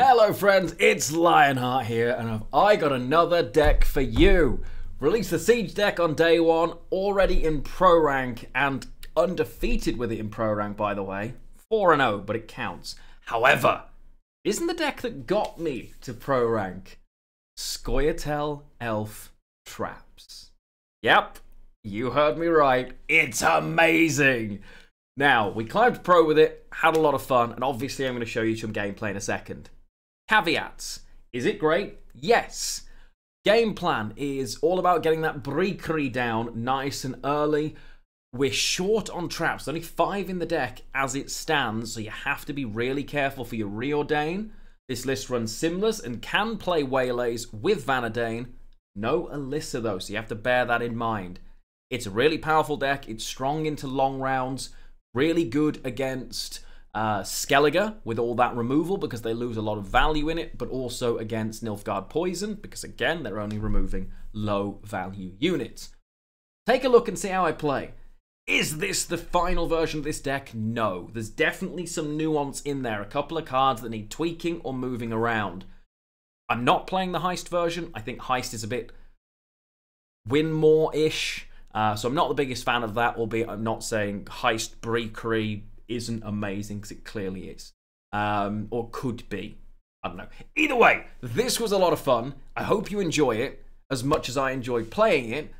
Hello friends, it's Lionheart here and have I got another deck for you. Released the Siege deck on day one, already in Pro Rank and undefeated with it in Pro Rank by the way. 4-0, but it counts. However, isn't the deck that got me to Pro Rank Scoia'tael Elf Traps? Yep, you heard me right. It's amazing! Now, we climbed pro with it, had a lot of fun, and obviously I'm going to show you some gameplay in a second. Caveats. Is it great? Yes. Game plan is all about getting that Brikri down nice and early. We're short on traps, only five in the deck as it stands, so you have to be really careful for your Ríordáin. This list runs Simlas and can play Waylays with Vanadain. No Alyssa though, so you have to bear that in mind. It's a really powerful deck, it's strong into long rounds, Really good against uh, Skellige with all that removal because they lose a lot of value in it, but also against Nilfgaard Poison because, again, they're only removing low value units. Take a look and see how I play. Is this the final version of this deck? No. There's definitely some nuance in there. A couple of cards that need tweaking or moving around. I'm not playing the Heist version. I think Heist is a bit win more-ish. Uh, so I'm not the biggest fan of that, albeit I'm not saying Heist Brikri isn't amazing, because it clearly is. Um, or could be. I don't know. Either way, this was a lot of fun. I hope you enjoy it as much as I enjoyed playing it.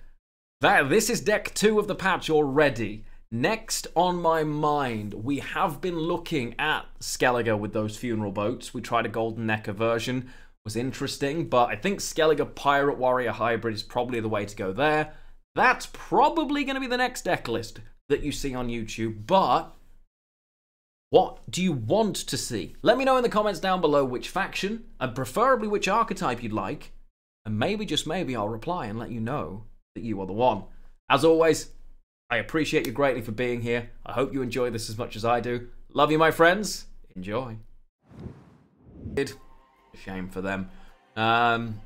That This is deck two of the patch already. Next on my mind, we have been looking at Skellige with those funeral boats. We tried a Golden Nekker version, was interesting, but I think Skellige Pirate Warrior Hybrid is probably the way to go there. That's probably going to be the next deck list that you see on YouTube, but what do you want to see? Let me know in the comments down below which faction, and preferably which archetype you'd like, and maybe, just maybe, I'll reply and let you know that you are the one. As always, I appreciate you greatly for being here. I hope you enjoy this as much as I do. Love you, my friends. Enjoy. Shame for them. Um,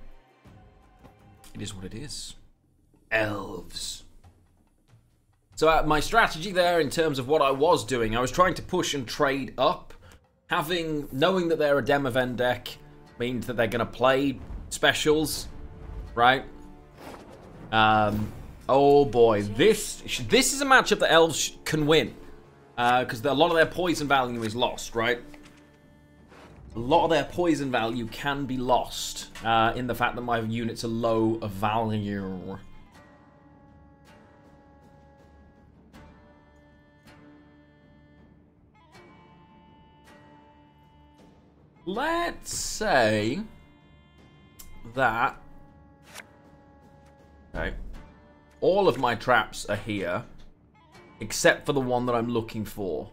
it is what it is elves. So uh, my strategy there in terms of what I was doing, I was trying to push and trade up. Having, knowing that they're a Demavend deck means that they're going to play specials, right? Um, oh boy, this this is a matchup that elves can win. Because uh, a lot of their poison value is lost, right? A lot of their poison value can be lost uh, in the fact that my units are low value. Let's say that... Okay. All of my traps are here, except for the one that I'm looking for.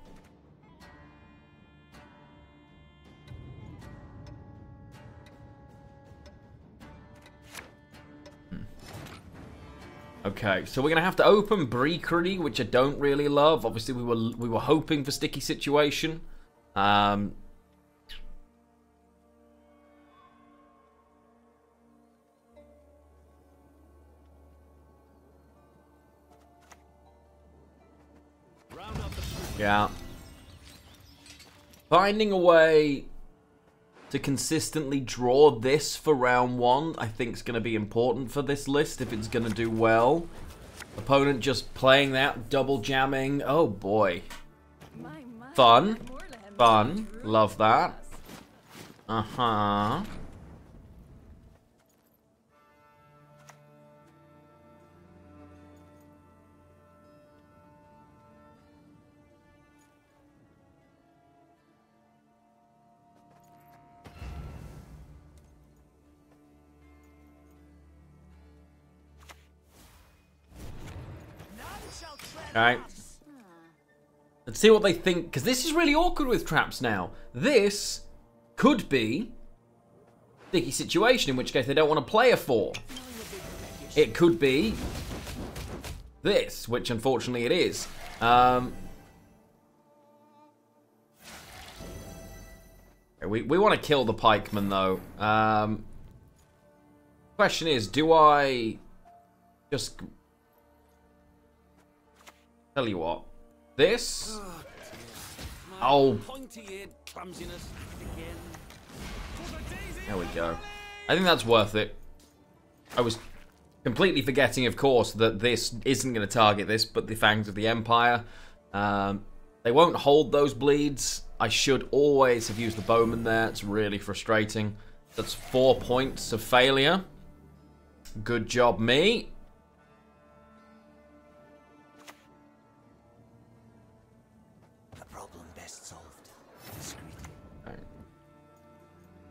Hmm. Okay, so we're gonna have to open Brikri, which I don't really love. Obviously, we were we were hoping for sticky situation. Um, Yeah. Finding a way to consistently draw this for round one, I think is going to be important for this list if it's going to do well. Opponent just playing that, double jamming. Oh boy. Fun. Fun. Love that. Uh-huh. Alright. Let's see what they think, because this is really awkward with traps now. This could be sticky situation, in which case they don't want to play a 4. It could be this, which unfortunately it is. Um, we, we want to kill the pikeman, though. Um, question is, do I just Tell you what. This... Oh. There we go. I think that's worth it. I was completely forgetting, of course, that this isn't going to target this, but the Fangs of the Empire. Um, they won't hold those bleeds. I should always have used the Bowman there. It's really frustrating. That's four points of failure. Good job, me.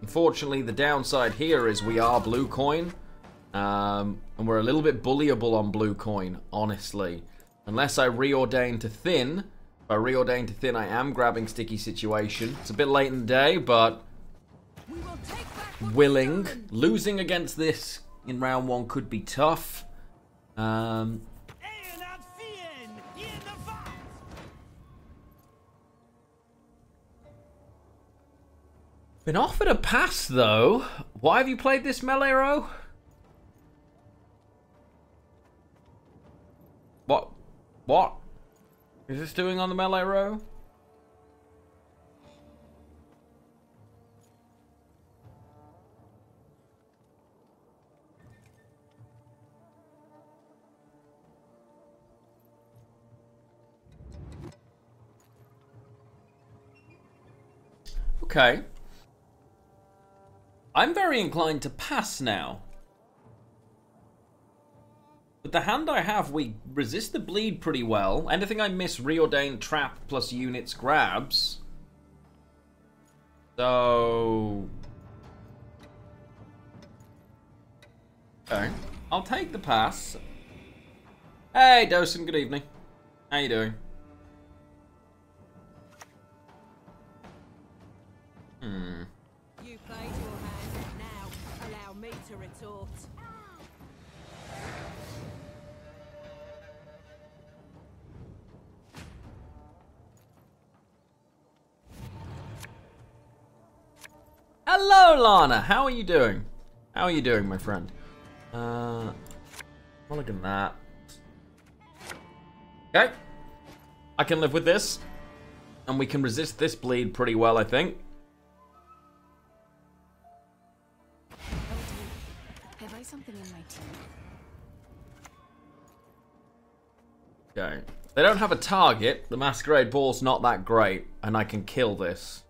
Unfortunately, the downside here is we are blue coin. Um, and we're a little bit bullyable on blue coin, honestly. Unless I reordain to thin. If I reordain to thin, I am grabbing sticky situation. It's a bit late in the day, but willing. Losing against this in round one could be tough. Um, Been offered a pass, though. Why have you played this melee row? What? What? Is this doing on the melee row? Okay. I'm very inclined to pass now. With the hand I have, we resist the bleed pretty well. Anything I miss, reordained trap plus units grabs. So... Okay. I'll take the pass. Hey, Dosen, good evening. How you doing? Hmm. Hello, Lana. How are you doing? How are you doing, my friend? Uh, look at that. Okay. I can live with this. And we can resist this bleed pretty well, I think. Have I something in my Okay. They don't have a target. The Masquerade Ball's not that great. And I can kill this.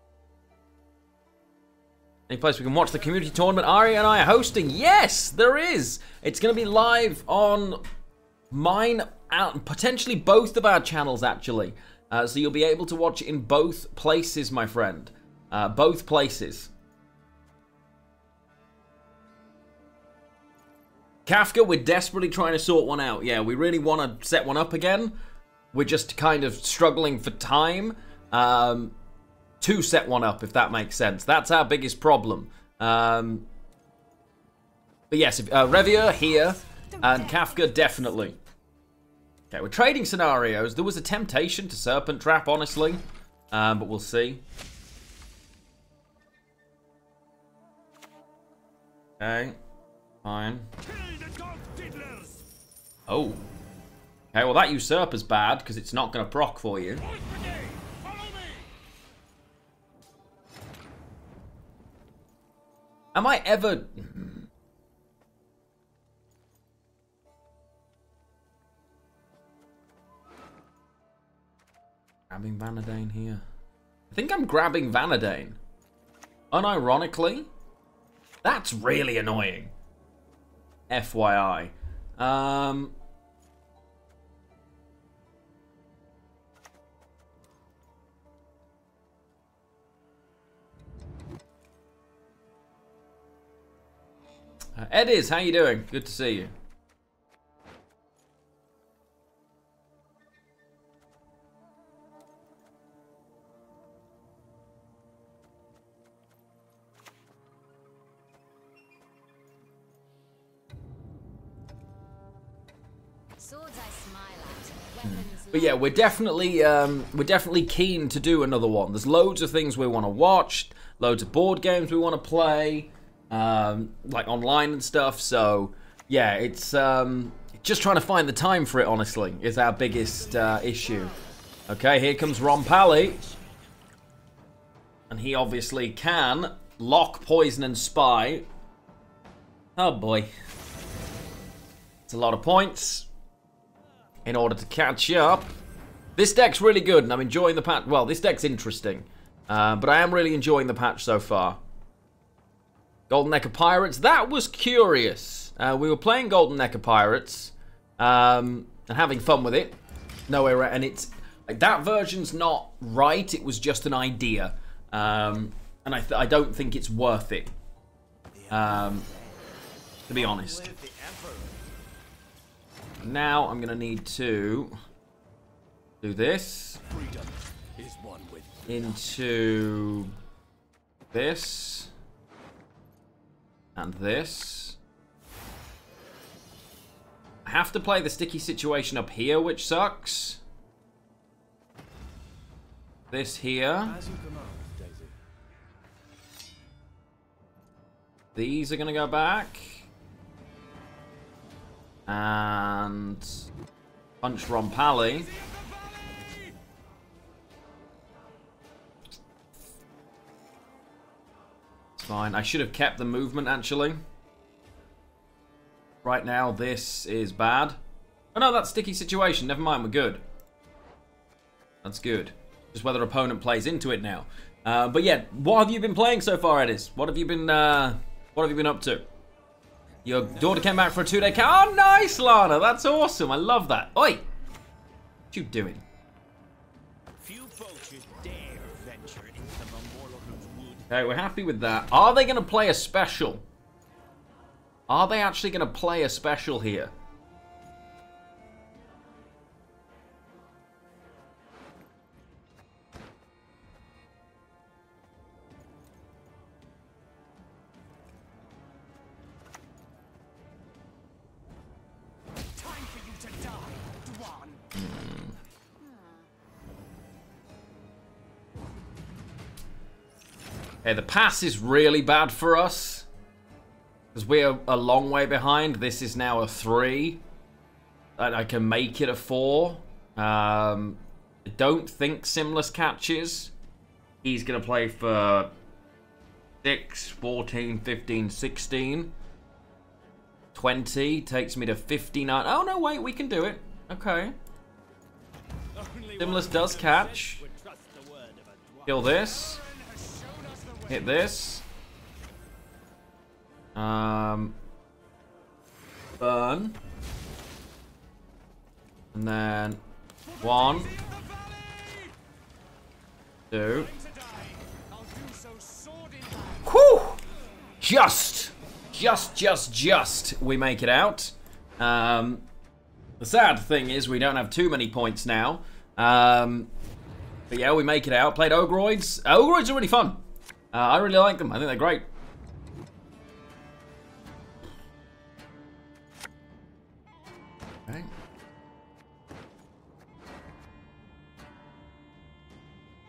Any place we can watch the community tournament Ari and I are hosting? Yes, there is. It's going to be live on mine, and potentially both of our channels, actually. Uh, so you'll be able to watch it in both places, my friend. Uh, both places. Kafka, we're desperately trying to sort one out. Yeah, we really want to set one up again. We're just kind of struggling for time. Um, to set one up, if that makes sense. That's our biggest problem. Um, but yes, if, uh, Revia here, and Kafka definitely. Okay, we're trading scenarios. There was a temptation to Serpent Trap, honestly, um, but we'll see. Okay, fine. Oh. Okay, well that Usurper's bad, because it's not going to proc for you. Am I ever... Grabbing Vanadain here. I think I'm grabbing Vanadain. Unironically, that's really annoying. FYI. Um, Uh, Ed is, how you doing? Good to see you. But yeah, we're definitely um, we're definitely keen to do another one. There's loads of things we want to watch, loads of board games we want to play um, like online and stuff. So yeah, it's um, just trying to find the time for it. Honestly, is our biggest uh, issue. Okay, here comes Ron Pally, and he obviously can lock, poison, and spy. Oh boy. It's a lot of points in order to catch up. This deck's really good, and I'm enjoying the patch. Well, this deck's interesting, uh, but I am really enjoying the patch so far. Golden Nekker Pirates. That was curious. Uh, we were playing Golden Nekker Pirates um, and having fun with it. Nowhere, and it's like that version's not right. It was just an idea, um, and I, I don't think it's worth it. Um, to be honest. Now I'm gonna need to do this into this and this. I have to play the sticky situation up here, which sucks. This here. These are going to go back. And punch Rompali. Fine. I should have kept the movement, actually. Right now, this is bad. Oh no, that's sticky situation. Never mind, we're good. That's good. Just whether opponent plays into it now. Uh, but yeah, what have you been playing so far, Edis? What have you been, uh, what have you been up to? Your daughter came back for a two-day camp. Oh, nice, Lana. That's awesome. I love that. Oi! What you doing? Okay, we're happy with that. Are they going to play a special? Are they actually going to play a special here? Okay, the pass is really bad for us. Because we're a long way behind. This is now a 3. And I can make it a 4. Um, I don't think Simlas catches. He's going to play for 6, 14, 15, 16. 20 takes me to 59. Oh, no, wait, we can do it. Okay. Simlas does catch. Kill this. Hit this. Um, burn. And then one, two. Whew! Just, just, just, just, we make it out. Um, the sad thing is we don't have too many points now. Um, but yeah, we make it out. Played Ogroids. Ogroids are really fun. Uh, I really like them. I think they're great.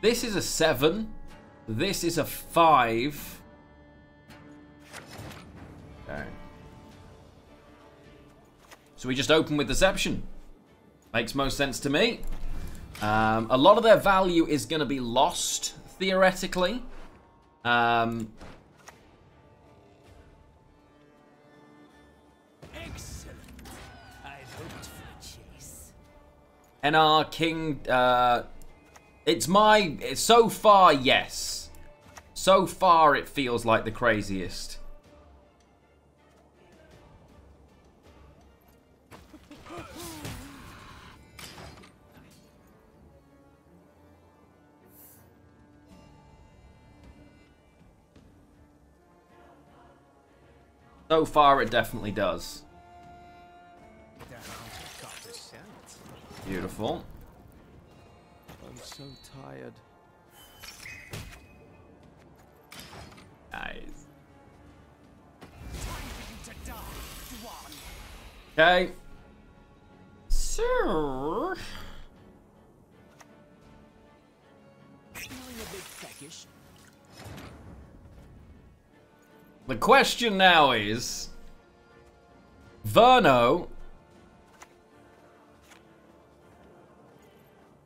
This is a 7. This is a 5. Okay. So we just open with Deception. Makes most sense to me. Um, a lot of their value is going to be lost, theoretically. Um, Excellent. I hoped for chase. NR King. Uh, it's my. So far, yes. So far, it feels like the craziest. So far, it definitely does. Beautiful. I'm so tired. Nice. Okay. Sir. The question now is... Verno...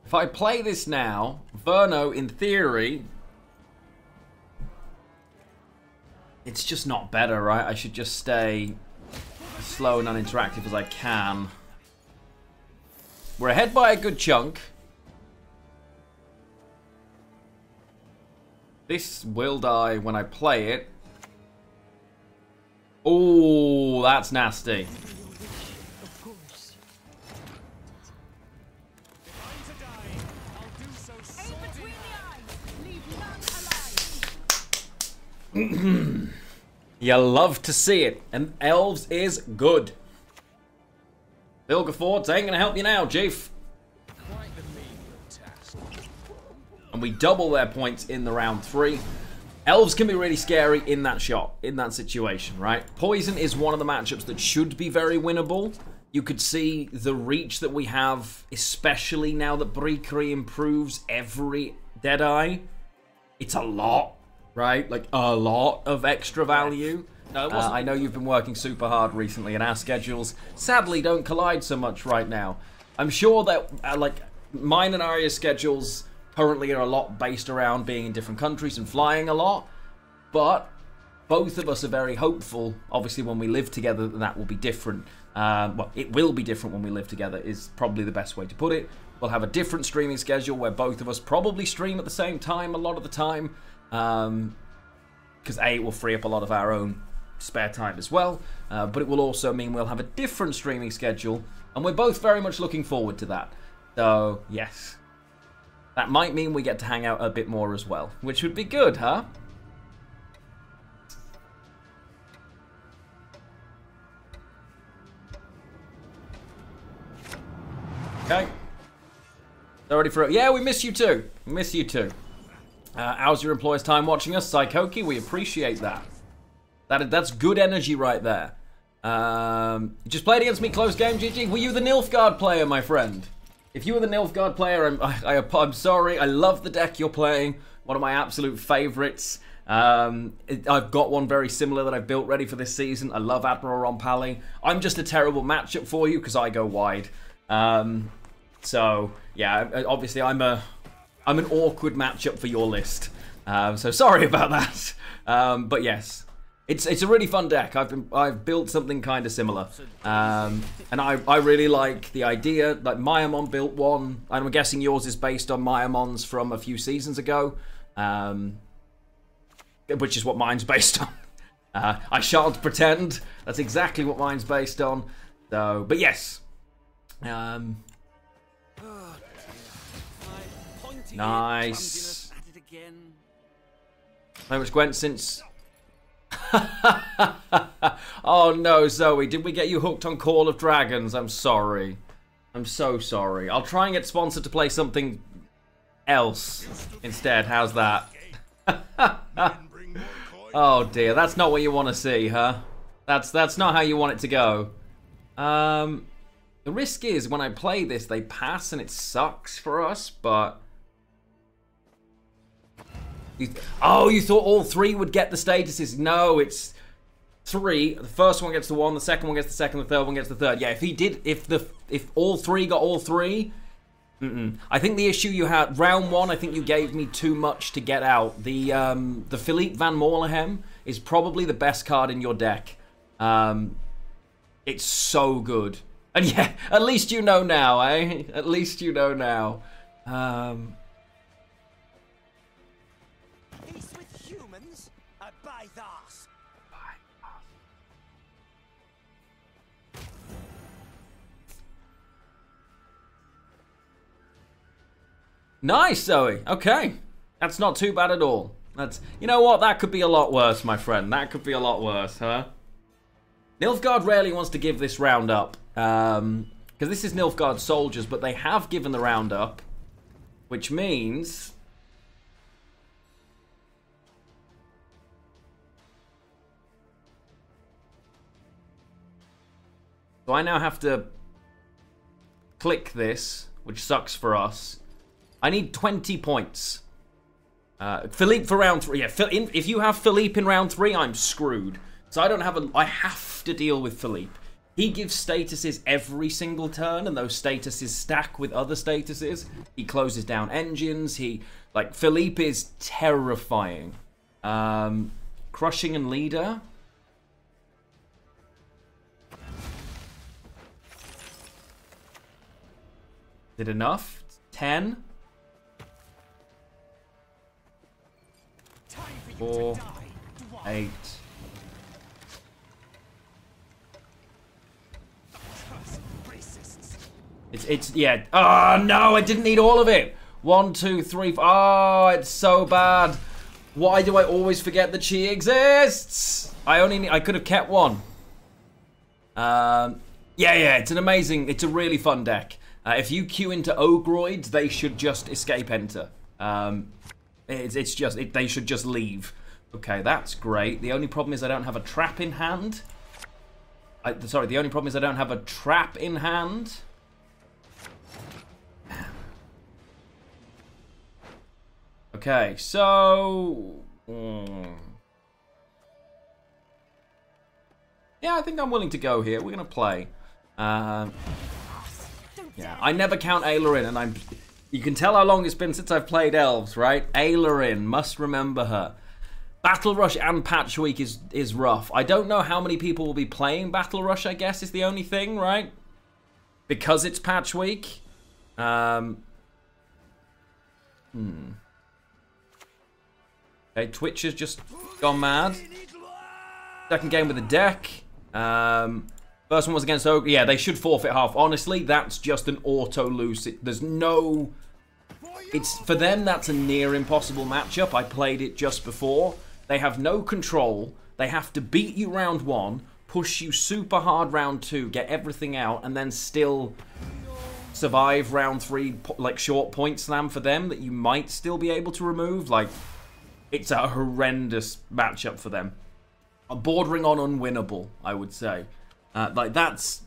If I play this now, Verno, in theory... it's just not better, right? I should just stay as slow and uninteractive as I can. We're ahead by a good chunk. This will die when I play it. Oh, that's nasty. you love to see it, and elves is good. Bill Gafford ain't gonna help you now, Chief. And we double their points in the round three. Elves can be really scary in that shot, in that situation, right? Poison is one of the matchups that should be very winnable. You could see the reach that we have, especially now that Brikri improves every Deadeye. It's a lot right? Like a lot of extra value. No, uh, I know you've been working super hard recently, and our schedules sadly don't collide so much right now. I'm sure that uh, like mine and Arya's schedules currently are a lot based around being in different countries and flying a lot, but both of us are very hopeful. Obviously, when we live together, that will be different. Um, well, it will be different when we live together. Is probably the best way to put it. We'll have a different streaming schedule where both of us probably stream at the same time a lot of the time. Um, because A, it will free up a lot of our own spare time as well, uh, but it will also mean we'll have a different streaming schedule, and we're both very much looking forward to that. So, yes. That might mean we get to hang out a bit more as well, which would be good, huh? Okay. They're ready for it. Yeah, we miss you too. Miss you too. Uh, how's your employer's time watching us? Psychoki, we appreciate that. that. That's good energy right there. Um, just played against me close game, GG. Were you the Nilfgaard player, my friend? If you were the Nilfgaard player, I'm, I, I'm sorry. I love the deck you're playing. One of my absolute favorites. Um, it, I've got one very similar that I've built ready for this season. I love Admiral Ron Pally. I'm just a terrible matchup for you because I go wide. Um, so, yeah, obviously I'm a I'm an awkward matchup for your list. Um, so sorry about that. Um, but yes, it's it's a really fun deck. I've been I've built something kind of similar, um, and I I really like the idea. Like Mayamon built one, and I'm guessing yours is based on Mayamon's from a few seasons ago, um, which is what mine's based on. Uh, I shan't pretend that's exactly what mine's based on. So, but yes, um, Nice. How much Gwent since... oh no, Zoe, did we get you hooked on Call of Dragons? I'm sorry. I'm so sorry. I'll try and get sponsored to play something else instead. How's that? oh dear, that's not what you want to see, huh? That's that's not how you want it to go. Um, the risk is when I play this, they pass and it sucks for us, but oh, you thought all three would get the statuses. No, it's three. The first one gets the one, the second one gets the second, the third one gets the third. Yeah, if he did, if the if all three got all 3 mm -mm. I think the issue you had round one. I think you gave me too much to get out. The um, the Philippe Van Moorlehem is probably the best card in your deck. Um, it's so good, and yeah, at least you know now, eh? At least you know now. Um, Nice, Zoe. Okay. That's not too bad at all. That's, you know what? That could be a lot worse, my friend. That could be a lot worse, huh? Nilfgaard rarely wants to give this round up. Um, because this is Nilfgaard soldiers, but they have given the round up. Which means... So I now have to click this, which sucks for us. I need 20 points. Uh, Philippe for round three. Yeah, if you have Philippe in round three, I'm screwed. So I don't have a... I have to deal with Philippe. He gives statuses every single turn, and those statuses stack with other statuses. He closes down engines. He... Like, Philippe is terrifying. Um, Crushing and Leader. It enough? 10? Four, eight. It's, it's, yeah. Oh, no, I didn't need all of it. One, two, three, four. Oh, it's so bad. Why do I always forget that she exists? I only need, I could have kept one. Um, yeah, yeah, it's an amazing, it's a really fun deck. Uh, if you queue into Ogroids, they should just escape enter. Um, it's, it's just, it, they should just leave. Okay, that's great. The only problem is I don't have a trap in hand. I, sorry, the only problem is I don't have a trap in hand. Okay, so... Mm. Yeah, I think I'm willing to go here. We're going to play. Um, yeah, I never count Ayla in, and I'm... You can tell how long it's been since I've played Elves, right? Ayla must remember her. Battle Rush and Patch Week is, is rough. I don't know how many people will be playing Battle Rush, I guess, is the only thing, right? Because it's Patch Week. Um, hmm. Okay, Twitch has just gone mad. Second game with the deck. Um, first one was against Ogre. Yeah, they should forfeit half. Honestly, that's just an auto lose. There's no... It's For them, that's a near impossible matchup. I played it just before. They have no control. They have to beat you round one, push you super hard round two, get everything out, and then still survive round three, like short point slam for them that you might still be able to remove. Like, it's a horrendous matchup for them. Bordering on unwinnable, I would say. Uh, like, that's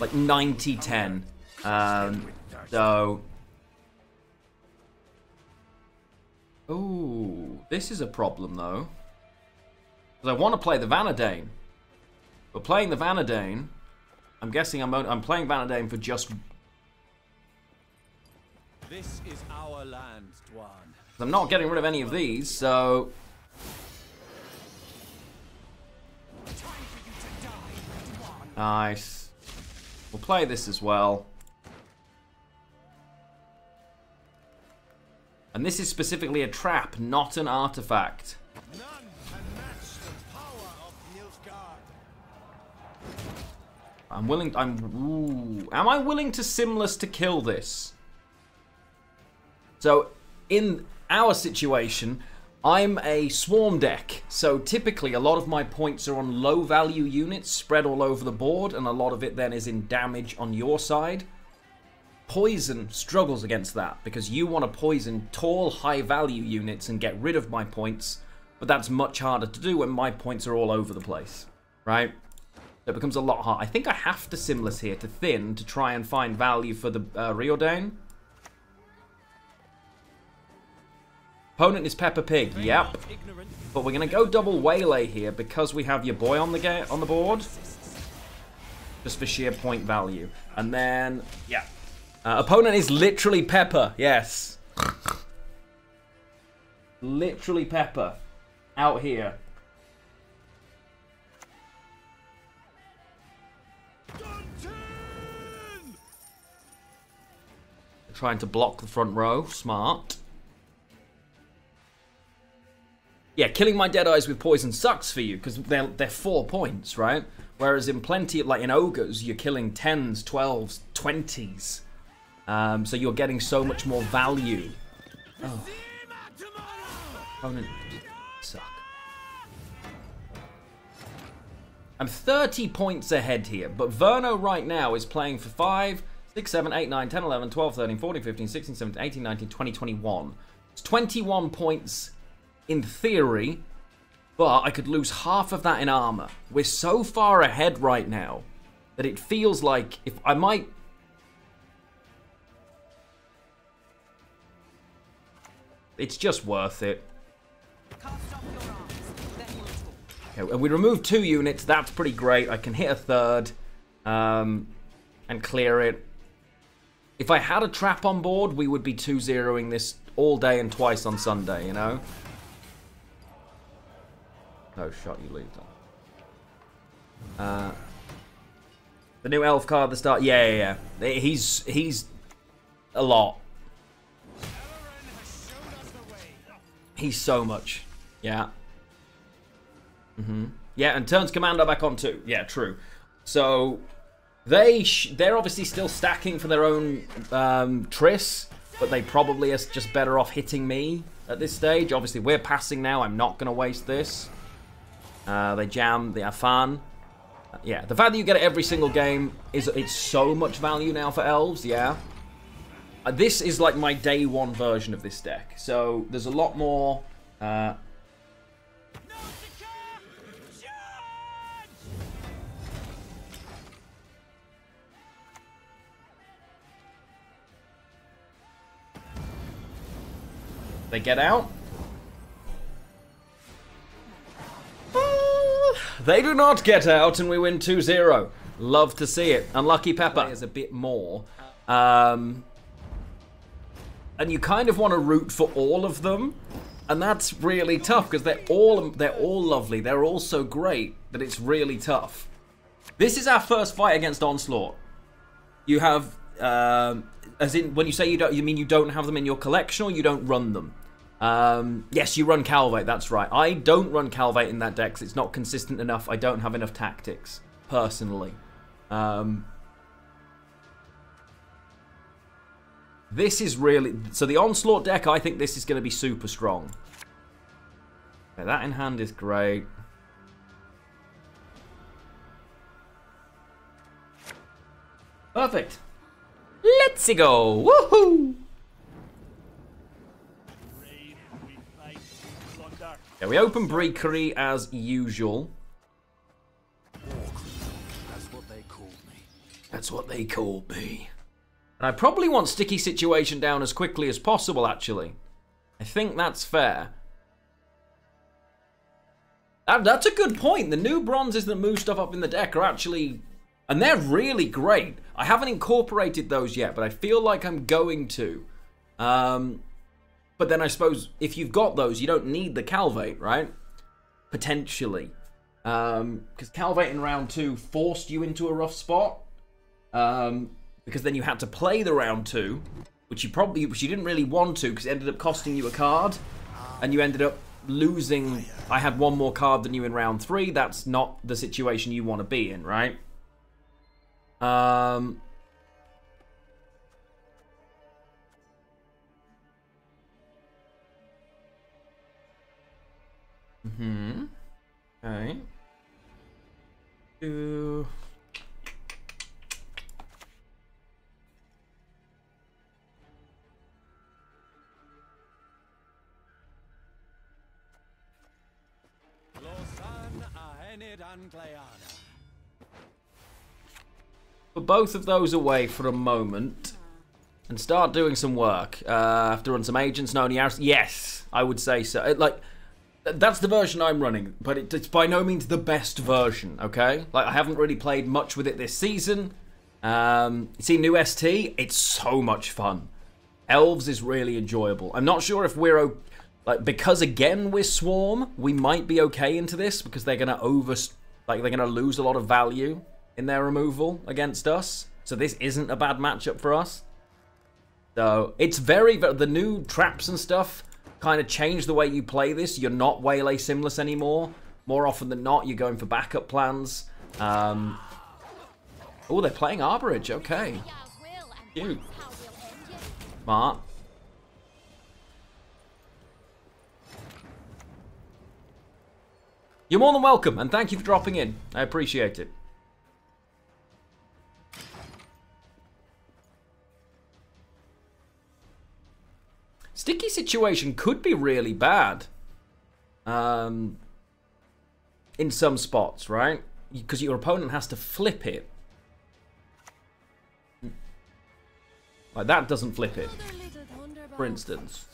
like 90-10. Um, so... Ooh, this is a problem, though. Because I want to play the Vanadain. But playing the Vanadain, I'm guessing I'm, I'm playing Vanadain for just... This is our land, Dwan. I'm not getting rid of any of these, so... Nice. We'll play this as well. And this is specifically a trap, not an artifact. I'm willing, I'm, ooh. Am I willing to Simlas to kill this? So, in our situation, I'm a swarm deck, so typically a lot of my points are on low value units spread all over the board, and a lot of it then is in damage on your side. Poison struggles against that, because you want to poison tall, high value units and get rid of my points, but that's much harder to do when my points are all over the place, right? It becomes a lot harder. I think I have to Simlas here to thin to try and find value for the uh, Ríordáin. Opponent is Peppa Pig. Yep. But we're going to go double Waylay here because we have your boy on the on the board. Just for sheer point value. And then, yeah. Uh, opponent is literally Pepper. Yes. literally Pepper. Out here. Trying to block the front row. Smart. yeah, killing my Deadeyes with poison sucks for you because they're, they're four points, right? Whereas in plenty, like in Ogres, you're killing 10s, 12s, 20s. Um, so you're getting so much more value. Oh. Opponent suck. I'm 30 points ahead here, but Verno right now is playing for 5, 6, 7, 8, 9, 10, 11, 12, 13, 14, 15, 16, 17, 18, 19, 20, 21. It's 21 points in theory, but I could lose half of that in armor. We're so far ahead right now that it feels like if I might... It's just worth it. Okay, and we remove two units. That's pretty great. I can hit a third um, and clear it. If I had a trap on board, we would be 2-0ing this all day and twice on Sunday, you know? No shot, you lose. Uh, the new elf card at the start. Yeah, yeah, yeah. He's he's a lot. He's so much. Yeah. Mm-hmm. Yeah, and turns commander back on too. Yeah, true. So they they're obviously still stacking for their own um, Triss, but they probably are just better off hitting me at this stage. Obviously, we're passing now. I'm not going to waste this. Uh, they jam the Afan. Yeah, the fact that you get it every single game is it's so much value now for elves. Yeah. Uh, this is like my day one version of this deck. So there's a lot more. Uh, They get out. They do not get out, and we win 2-0. Love to see it. Unlucky Pepper is a bit more. Um, and you kind of want to root for all of them, and that's really tough because they're all they're all lovely. They're all so great that it's really tough. This is our first fight against Onslaught. You have, um, as in when you say you don't, you mean you don't have them in your collection or you don't run them. Um, yes, you run Calveit, that's right. I don't run Calveit in that deck it's not consistent enough. I don't have enough tactics, personally. Um, this is really... So the Onslaught deck, I think this is going to be super strong. Okay, that in hand is great. Perfect. Let's go. Woohoo! Yeah, we open Brikri as usual. That's what they called me. That's what they called me. And I probably want Sticky Situation down as quickly as possible, actually. I think that's fair. That, that's a good point. The new bronzes that move stuff up in the deck are actually... And they're really great. I haven't incorporated those yet, but I feel like I'm going to. Um, but then I suppose if you've got those, you don't need the Calveit, right? Potentially. Because um, Calveit in round two forced you into a rough spot. Um, because then you had to play the round two, which you probably which you didn't really want to because it ended up costing you a card. And you ended up losing. I had one more card than you in round three. That's not the situation you want to be in, right? Um, Hmm. Okay. Do. Put both of those away for a moment and start doing some work. Uh, have to run some agents, no any Yes, I would say so. It, like that's the version I'm running, but it, it's by no means the best version, okay? Like, I haven't really played much with it this season. Um, see, new ST, it's so much fun. Elves is really enjoyable. I'm not sure if we're... Like, because again, we're Swarm, we might be okay into this because they're going to over... Like, they're going to lose a lot of value in their removal against us. So this isn't a bad matchup for us. So, it's very... The new traps and stuff kind of change the way you play this. You're not Waylay Simlas anymore. More often than not, you're going for backup plans. Um, oh, they're playing Arborage. Okay. Cute. Smart. You're more than welcome, and thank you for dropping in. I appreciate it. Sticky situation could be really bad. Um, in some spots, right? Because your opponent has to flip it. Like that doesn't flip it, for instance.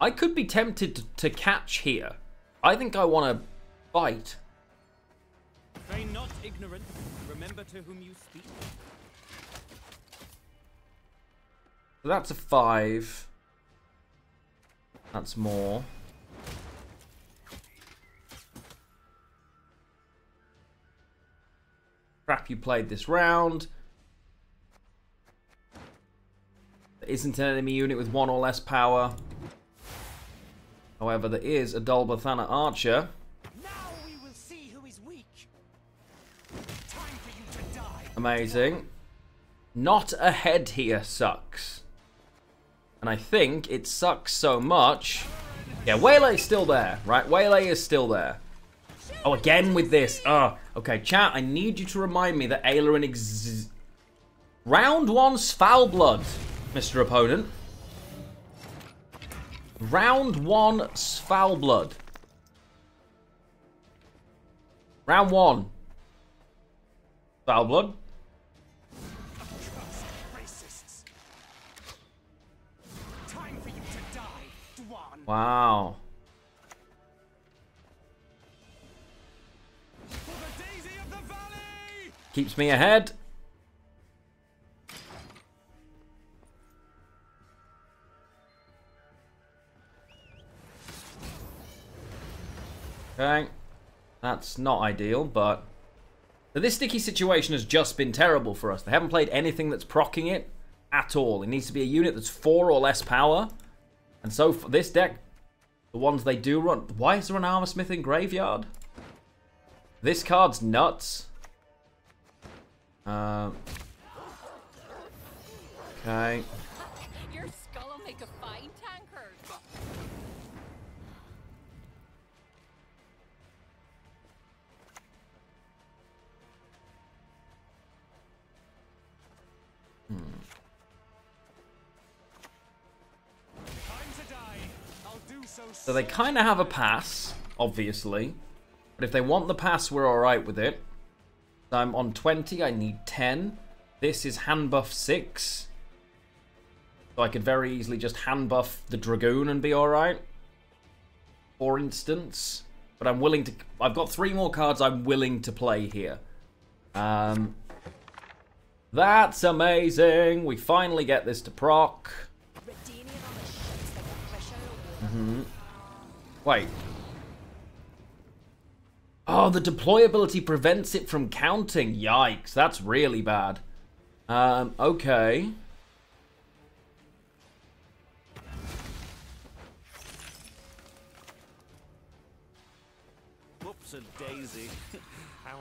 I could be tempted to, to catch here. I think I want to bite. Not ignorant. Remember to whom you speak. So that's a five. That's more. Crap, you played this round. There isn't an enemy unit with one or less power. However, there is a Dol Blathanna Archer. Now we will see who is weak. Time for you to die. Amazing. Not ahead here sucks. And I think it sucks so much. Yeah, Waylay is still there, right? Waylay is still there. Oh, again with this. Oh, okay, chat, I need you to remind me that Ayla ex... Round one's foul blood, Mr. Opponent. Round one, foul blood. Round one. Foul blood. Wow. For the daisy of the valley! Keeps me ahead. Okay. That's not ideal, but... But this sticky situation has just been terrible for us. They haven't played anything that's procking it at all. It needs to be a unit that's four or less power. And so for this deck, the ones they do run... Why is there an Armor Smith in Graveyard? This card's nuts. Uh, okay. So they kind of have a pass, obviously. But if they want the pass, we're alright with it. I'm on 20, I need 10. This is hand buff 6. So I could very easily just hand buff the Dragoon and be alright. For instance. But I'm willing to... I've got three more cards I'm willing to play here. Um, that's amazing. We finally get this to proc. Fish out of water. Wait. Oh, the deployability prevents it from counting. Yikes, that's really bad. Um, okay. Whoops a daisy.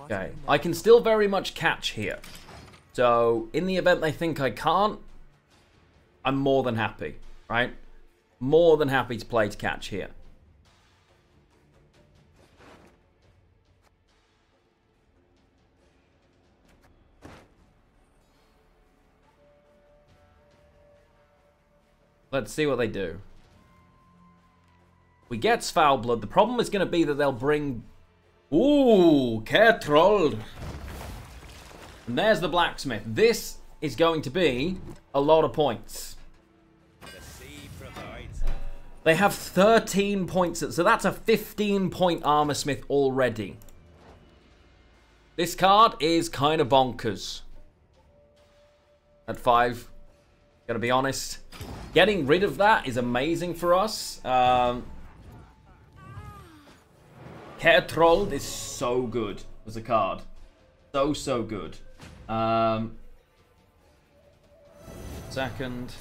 Okay. I can still very much catch here. So, in the event they think I can't, I'm more than happy, right? More than happy to play to catch here. Let's see what they do. We get foul blood. The problem is going to be that they'll bring Ooh, Kertrold. And there's the blacksmith. This is going to be a lot of points. They have 13 points, so that's a 15 point armor smith already. This card is kind of bonkers. At 5, gotta be honest. Getting rid of that is amazing for us. Um, is so good as a card. So, so good. Um, second.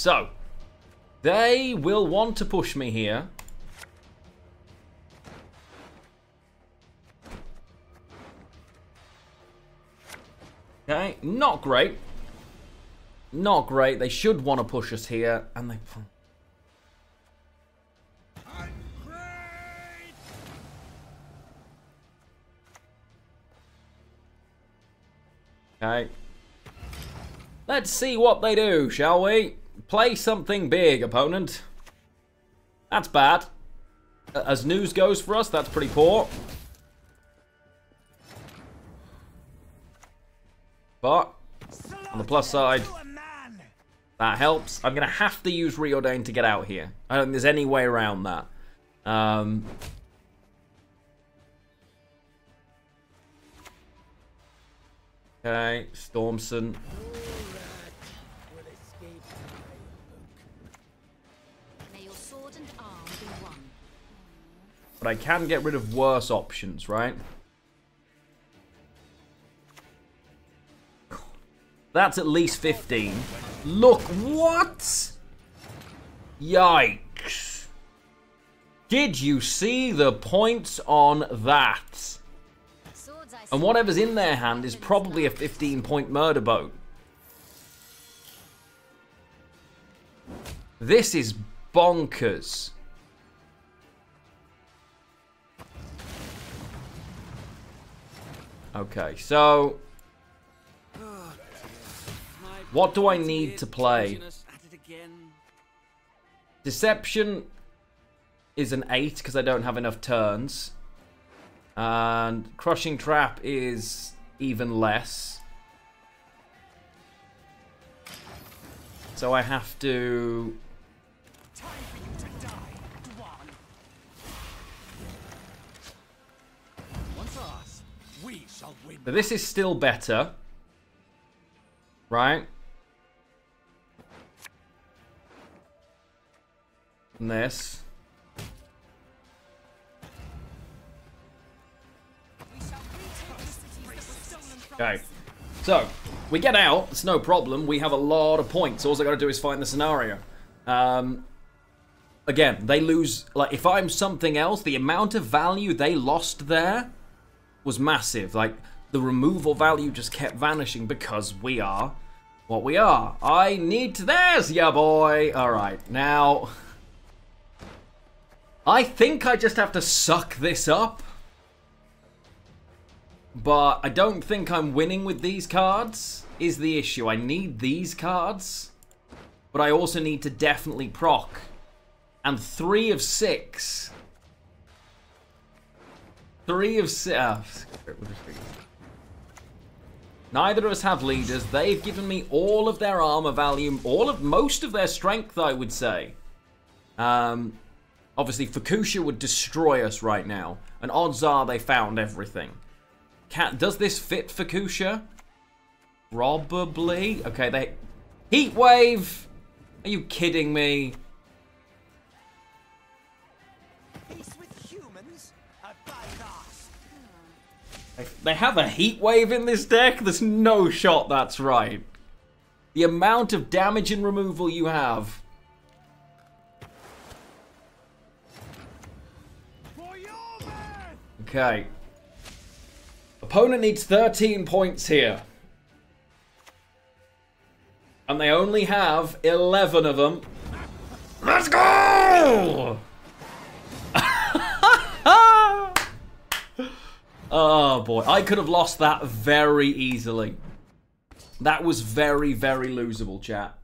So, they will want to push me here. Okay, not great. Not great. They should want to push us here, and they. Okay. Let's see what they do, shall we? Play something big, opponent. That's bad. As news goes for us, that's pretty poor. But, on the plus side. That helps. I'm going to have to use Ríordáin to get out here. I don't think there's any way around that. Um, okay, Stormson. But I can get rid of worse options, right? That's at least 15. Look, what? Yikes. Did you see the points on that? And whatever's in their hand is probably a 15 point murder boat. This is bonkers. Okay, so What do I need to play? Deception is an 8 because I don't have enough turns. And Crushing Trap is even less. So I have to... But this is still better. Right? Than this. Okay. So, we get out. It's no problem. We have a lot of points. All I got to do is find the scenario. Um, again, they lose. Like, if I'm something else, the amount of value they lost there was massive. Like, the removal value just kept vanishing because we are what we are. I need to. There's ya boy. All right, now. I think I just have to suck this up. But I don't think I'm winning with these cards, is the issue. I need these cards, but I also need to definitely proc. And three of six. Three of six. Uh, Neither of us have leaders. They've given me all of their armor value, all of most of their strength, I would say. Um, obviously, Fucusya would destroy us right now, and odds are they found everything. Can, does this fit Fucusya? Probably. Okay, they... Heat wave! Are you kidding me? They- have a heat wave in this deck? There's no shot that's right. The amount of damage and removal you have. Okay. Opponent needs 13 points here. And they only have 11 of them. Let's go! Oh boy, I could have lost that very easily. That was very, very losable, chat.